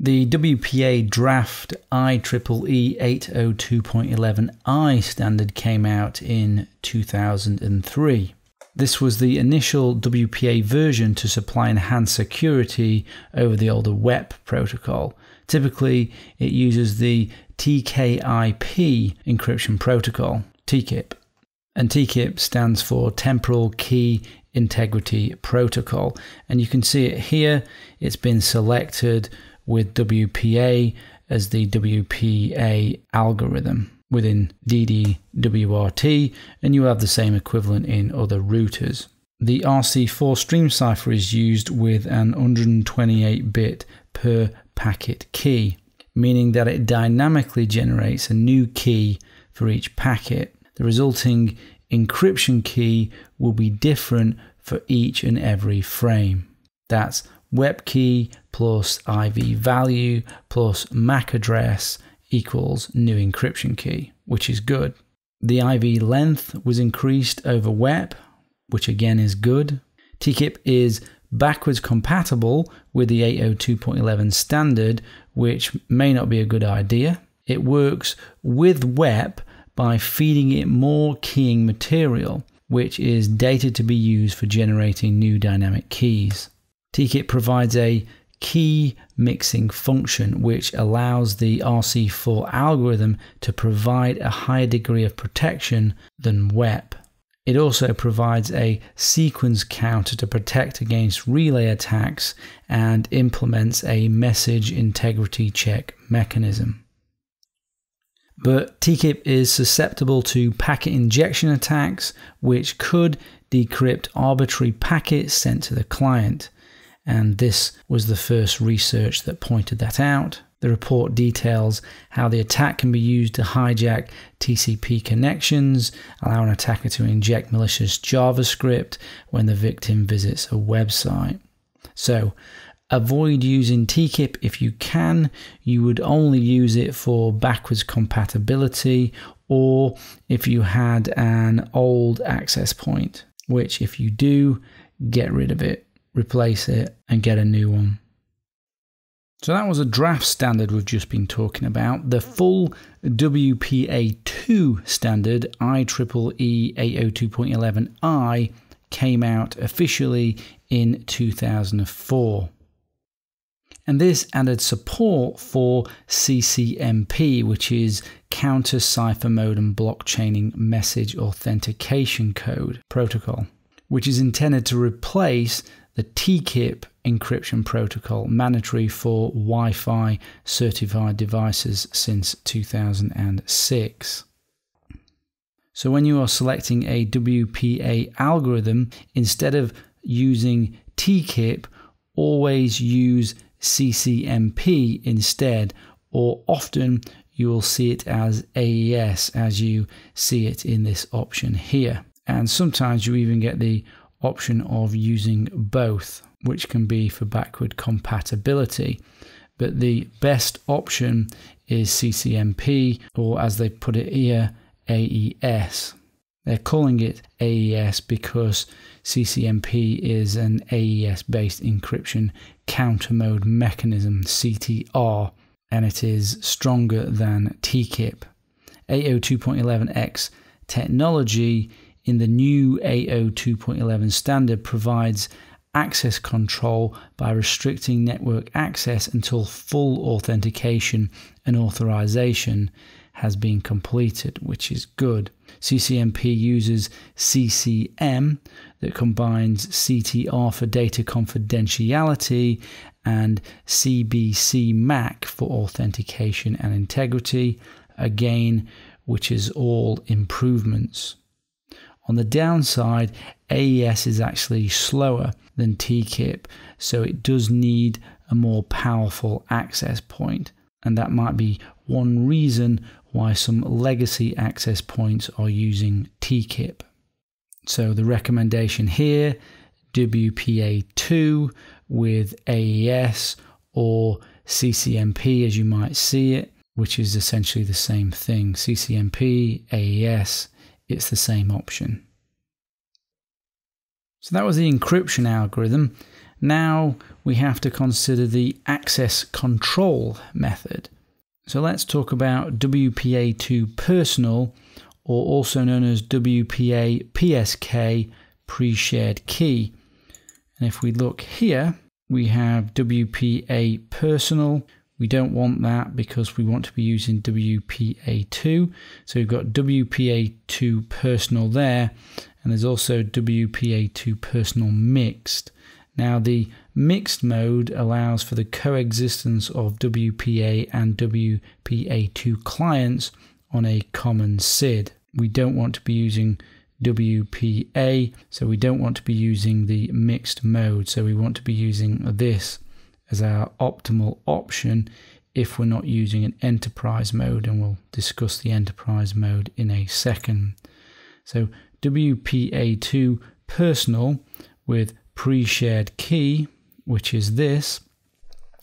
The WPA draft IEEE 802.11i standard came out in 2003. This was the initial WPA version to supply enhanced security over the older WEP protocol. Typically, it uses the TKIP encryption protocol, TKIP. And TKIP stands for Temporal Key Integrity Protocol. And you can see it here. It's been selected with WPA as the WPA algorithm within DDWRT, and you have the same equivalent in other routers. The RC4 stream cipher is used with an 128 bit per packet key, meaning that it dynamically generates a new key for each packet. The resulting encryption key will be different for each and every frame. That's WEP key plus IV value plus MAC address equals new encryption key, which is good. The IV length was increased over WEP, which again is good. TKIP is backwards compatible with the 802.11 standard, which may not be a good idea. It works with WEP by feeding it more keying material, which is data to be used for generating new dynamic keys. TKIP provides a key mixing function which allows the RC4 algorithm to provide a higher degree of protection than WEP. It also provides a sequence counter to protect against relay attacks and implements a message integrity check mechanism. But TKIP is susceptible to packet injection attacks, which could decrypt arbitrary packets sent to the client and this was the first research that pointed that out. The report details how the attack can be used to hijack TCP connections, allow an attacker to inject malicious JavaScript when the victim visits a website. So, avoid using TKIP if you can. You would only use it for backwards compatibility or if you had an old access point, which, if you do, get rid of it replace it, and get a new one. So that was a draft standard we've just been talking about. The full WPA2 standard, IEEE 802.11i, came out officially in 2004. And this added support for CCMP, which is Counter Cipher Mode Block Chaining Message Authentication Code Protocol, which is intended to replace the TKIP encryption protocol, mandatory for Wi Fi certified devices since 2006. So, when you are selecting a WPA algorithm, instead of using TKIP, always use CCMP instead, or often you will see it as AES as you see it in this option here. And sometimes you even get the option of using both, which can be for backward compatibility. But the best option is CCMP, or as they put it here, AES. They're calling it AES because CCMP is an AES based encryption counter mode mechanism, CTR, and it is stronger than TKIP. 802.11x technology in the new 802.11 standard provides access control by restricting network access until full authentication and authorization has been completed, which is good. CCMP uses CCM that combines CTR for data confidentiality and CBC MAC for authentication and integrity, again, which is all improvements. On the downside, AES is actually slower than TKIP, so it does need a more powerful access point. And that might be one reason why some legacy access points are using TKIP. So the recommendation here WPA2 with AES or CCMP as you might see it, which is essentially the same thing. CCMP, AES, it's the same option. So that was the encryption algorithm. Now we have to consider the access control method. So let's talk about WPA2 personal, or also known as WPA PSK pre shared key. And if we look here, we have WPA personal. We don't want that because we want to be using WPA2. So we've got WPA2 personal there, and there's also WPA2 personal mixed. Now, the mixed mode allows for the coexistence of WPA and WPA2 clients on a common SSID. We don't want to be using WPA, so we don't want to be using the mixed mode. So we want to be using this as our optimal option if we're not using an enterprise mode, and we'll discuss the enterprise mode in a second. So WPA2 personal with pre-shared key, which is this,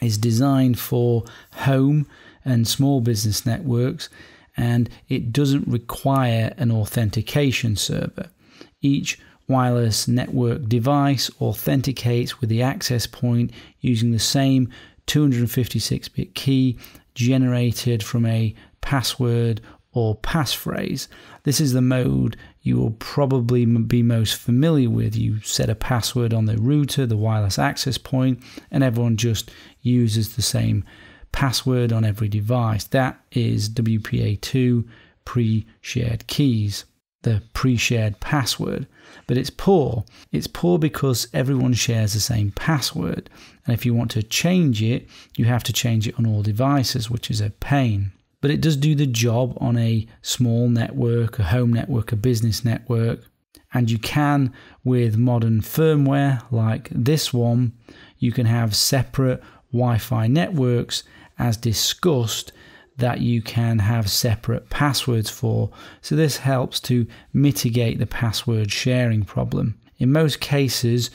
is designed for home and small business networks and it doesn't require an authentication server. Each wireless network device authenticates with the access point using the same 256 bit key generated from a password or passphrase. This is the mode you will probably be most familiar with. You set a password on the router, the wireless access point, and everyone just uses the same password on every device. That is WPA2 pre shared keys, the pre shared password. But it's poor. It's poor because everyone shares the same password. And if you want to change it, you have to change it on all devices, which is a pain but it does do the job on a small network, a home network, a business network. And you can, with modern firmware like this one, you can have separate Wi Fi networks as discussed that you can have separate passwords for. So, this helps to mitigate the password sharing problem. In most cases,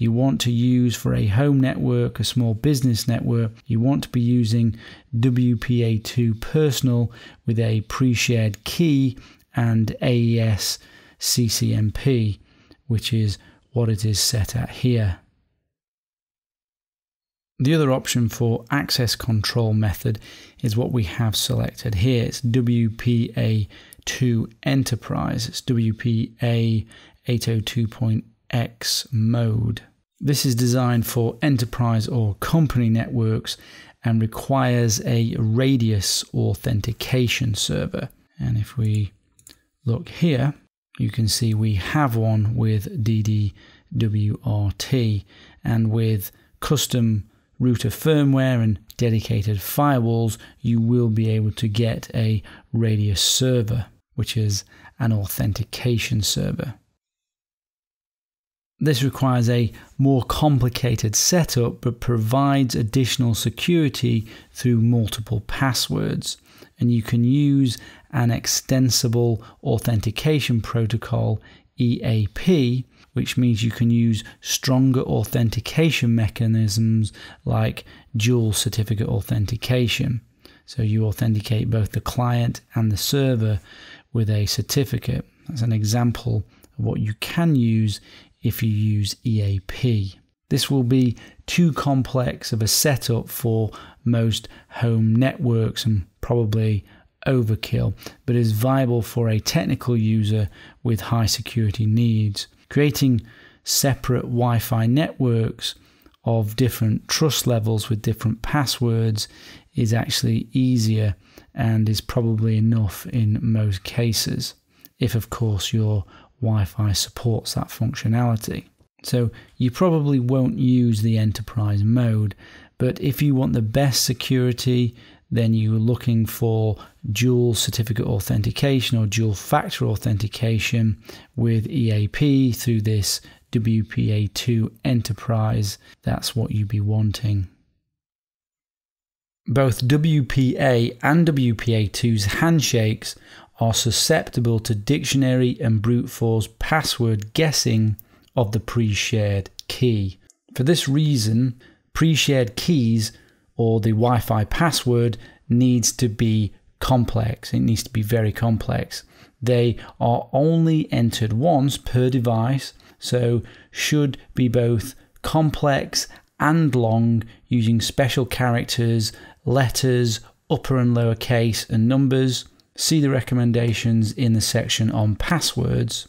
you want to use for a home network, a small business network, you want to be using WPA2 personal with a pre shared key and AES CCMP, which is what it is set at here. The other option for access control method is what we have selected here. It's WPA2 Enterprise. It's WPA 802.x mode. This is designed for enterprise or company networks and requires a radius authentication server. And if we look here, you can see we have one with DDWRT and with custom router firmware and dedicated firewalls, you will be able to get a radius server, which is an authentication server. This requires a more complicated setup but provides additional security through multiple passwords. And you can use an extensible authentication protocol, EAP, which means you can use stronger authentication mechanisms like dual certificate authentication. So you authenticate both the client and the server with a certificate. That's an example of what you can use if you use EAP. This will be too complex of a setup for most home networks and probably overkill, but is viable for a technical user with high security needs. Creating separate Wi Fi networks of different trust levels with different passwords is actually easier and is probably enough in most cases, if of course your Wi Fi supports that functionality. So you probably won't use the enterprise mode, but if you want the best security, then you're looking for dual certificate authentication or dual factor authentication with EAP through this WPA2 enterprise. That's what you'd be wanting. Both WPA and WPA2's handshakes are susceptible to dictionary and brute force password guessing of the pre shared key. For this reason, pre shared keys or the Wi Fi password needs to be complex. It needs to be very complex. They are only entered once per device, so should be both complex and long using special characters, letters, upper and lower case, and numbers. See the recommendations in the section on passwords.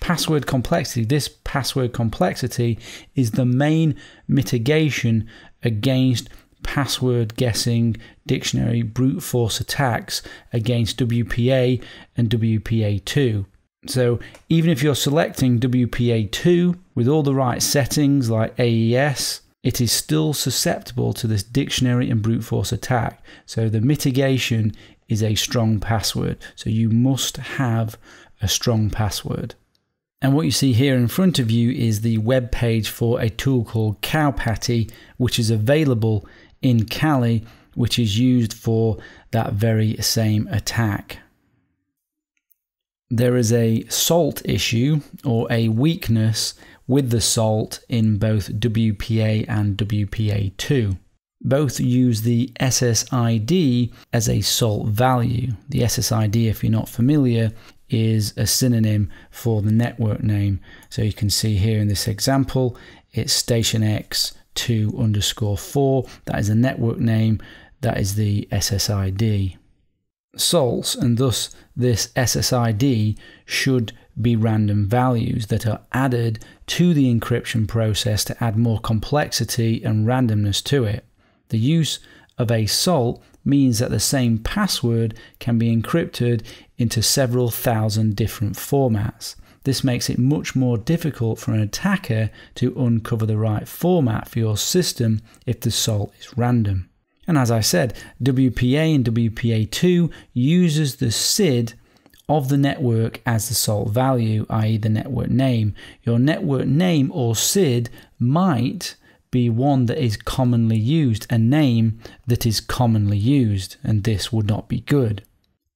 Password complexity. This password complexity is the main mitigation against password guessing dictionary brute force attacks against WPA and WPA2. So even if you're selecting WPA2 with all the right settings like AES, it is still susceptible to this dictionary and brute force attack. So the mitigation is a strong password. So you must have a strong password. And what you see here in front of you is the web page for a tool called Cowpatty, which is available in Kali, which is used for that very same attack. There is a salt issue or a weakness with the salt in both WPA and WPA2. Both use the SSID as a salt value. The SSID, if you're not familiar, is a synonym for the network name. So you can see here in this example, it's station X 2 underscore 4. That is a network name. That is the SSID. Salts, and thus this SSID, should be random values that are added to the encryption process to add more complexity and randomness to it. The use of a salt means that the same password can be encrypted into several thousand different formats. This makes it much more difficult for an attacker to uncover the right format for your system if the salt is random. And as I said, WPA and WPA2 uses the SSID of the network as the salt value, i.e., the network name. Your network name or SSID might be one that is commonly used, a name that is commonly used, and this would not be good.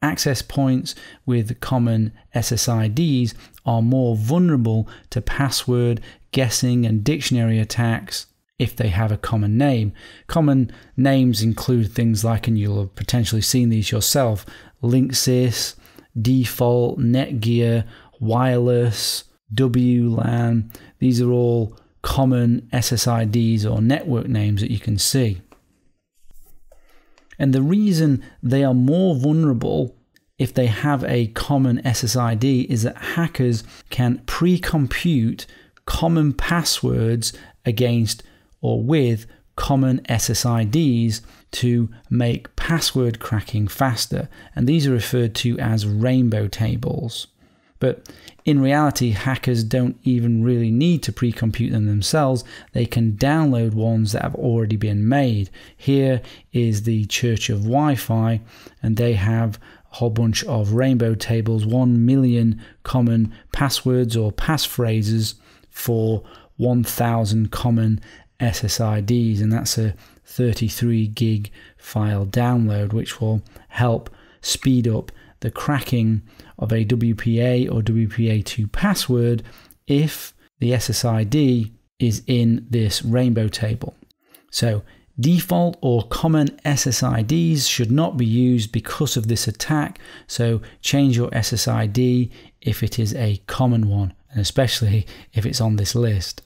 Access points with common SSIDs are more vulnerable to password, guessing, and dictionary attacks if they have a common name. Common names include things like, and you'll have potentially seen these yourself, Linksys, Default, Netgear, Wireless, WLAN. These are all common SSIDs or network names that you can see. And the reason they are more vulnerable if they have a common SSID is that hackers can pre compute common passwords against or with common SSIDs to make password cracking faster. And these are referred to as rainbow tables. But in reality, hackers don't even really need to pre compute them themselves. They can download ones that have already been made. Here is the Church of Wi Fi, and they have a whole bunch of rainbow tables 1 million common passwords or passphrases for 1000 common SSIDs, and that's a 33 gig file download, which will help speed up the cracking of a WPA or WPA2 password if the SSID is in this rainbow table. So default or common SSIDs should not be used because of this attack. So change your SSID if it is a common one, and especially if it's on this list.